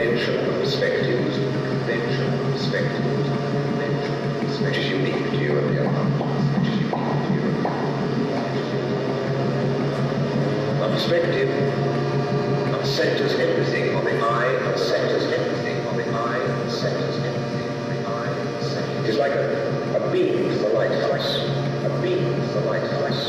convention of perspectives, convention of perspectives, convention of perspectives, which is unique to European art, which is unique to European. A perspective that centers everything on the eye, centers everything on the eye, centers everything on the eye. It is like a, a beam to the lighthouse, a beam to the lighthouse,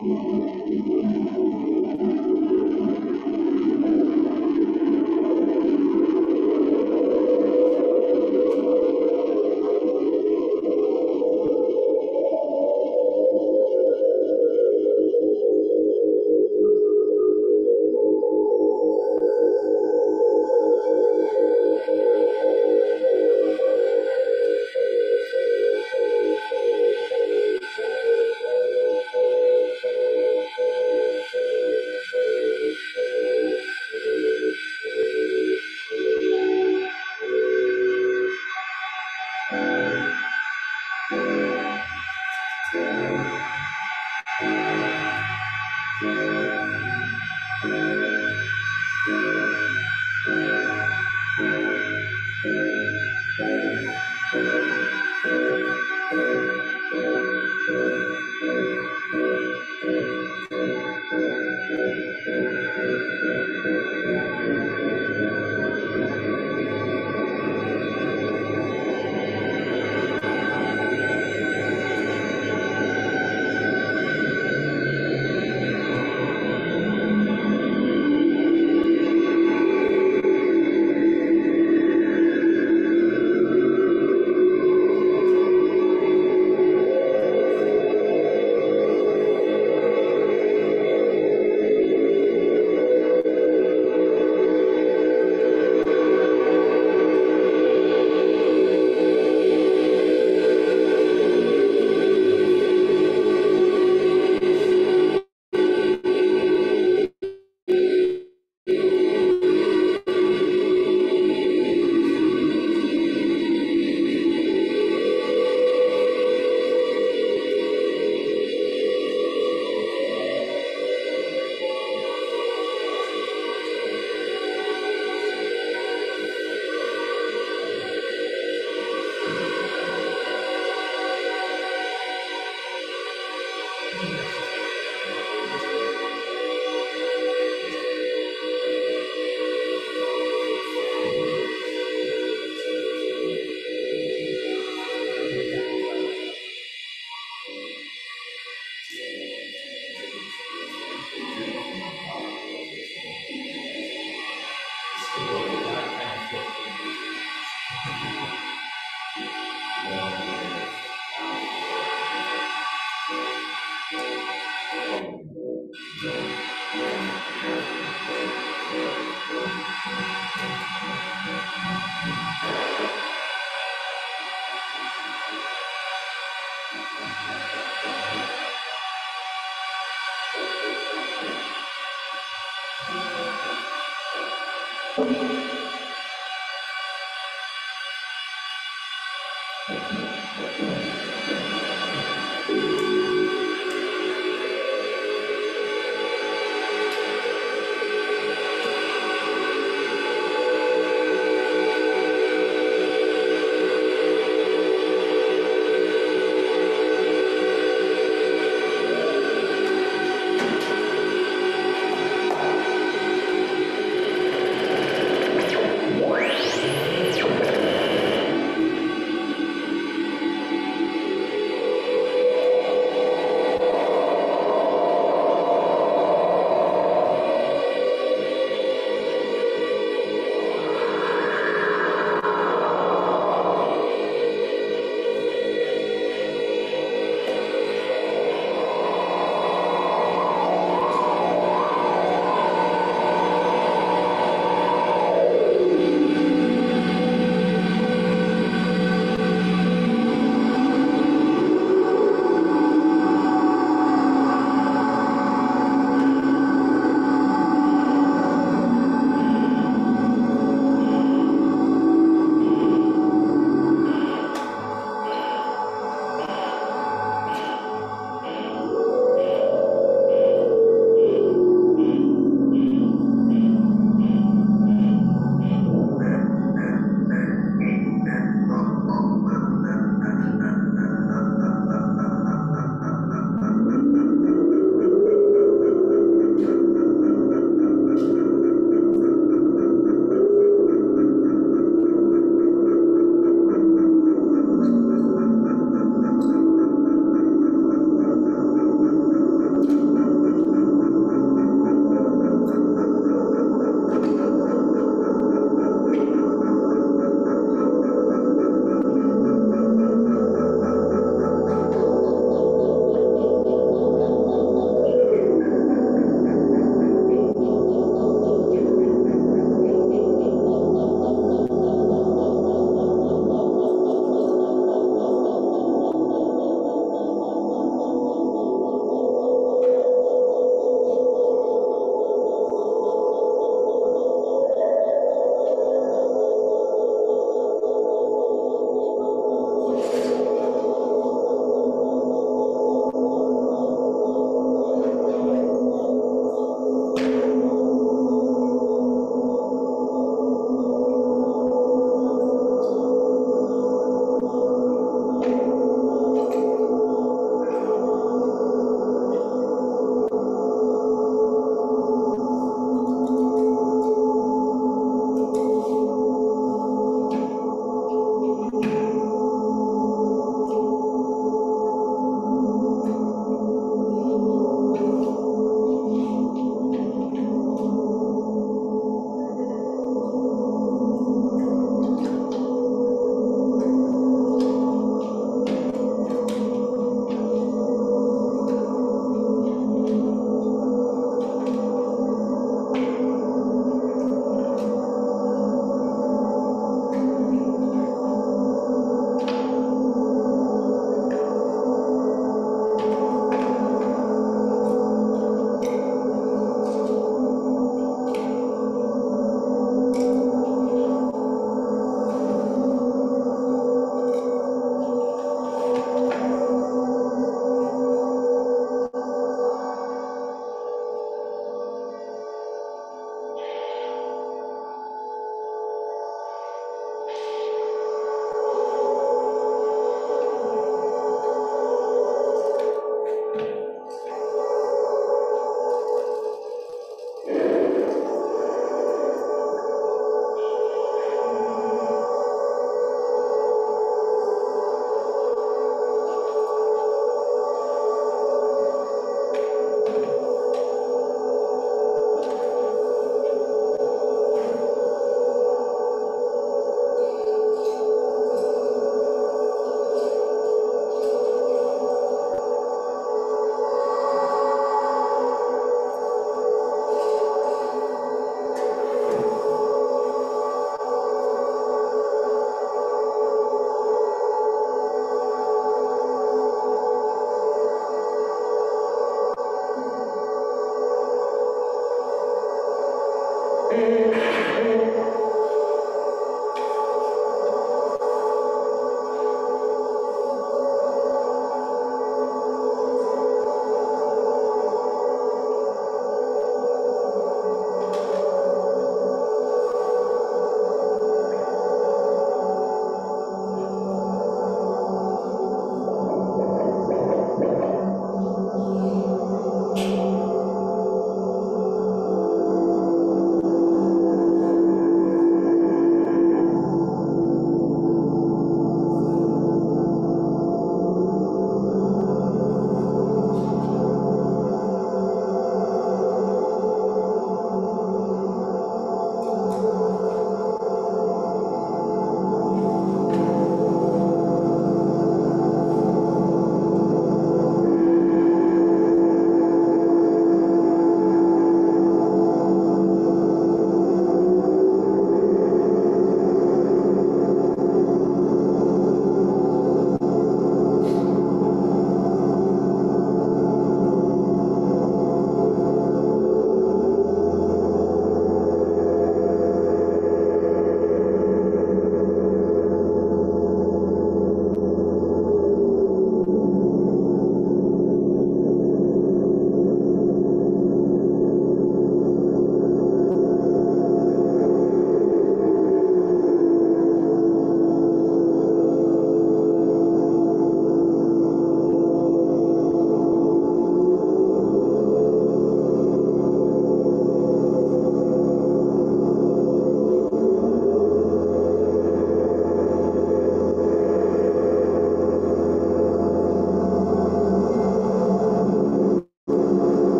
thank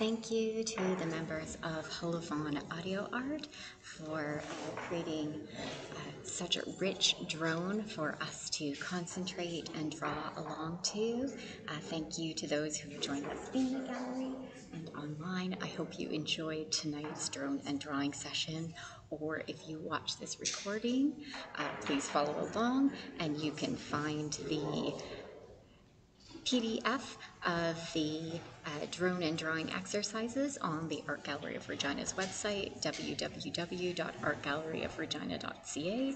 Thank you to the members of Holophon Audio Art for creating uh, such a rich drone for us to concentrate and draw along to. Uh, thank you to those who joined us in the gallery and online. I hope you enjoyed tonight's drone and drawing session. Or if you watch this recording, uh, please follow along and you can find the PDF of the uh, drone and drawing exercises on the Art Gallery of Regina's website, www.artgalleryofregina.ca.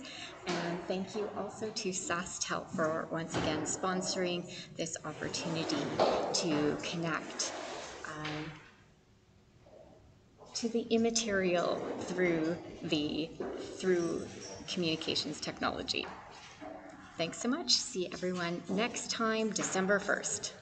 And thank you also to SaskTel for once again sponsoring this opportunity to connect um, to the immaterial through the through communications technology. Thanks so much. See everyone next time, December 1st.